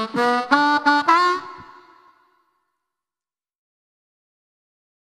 Uh-huh.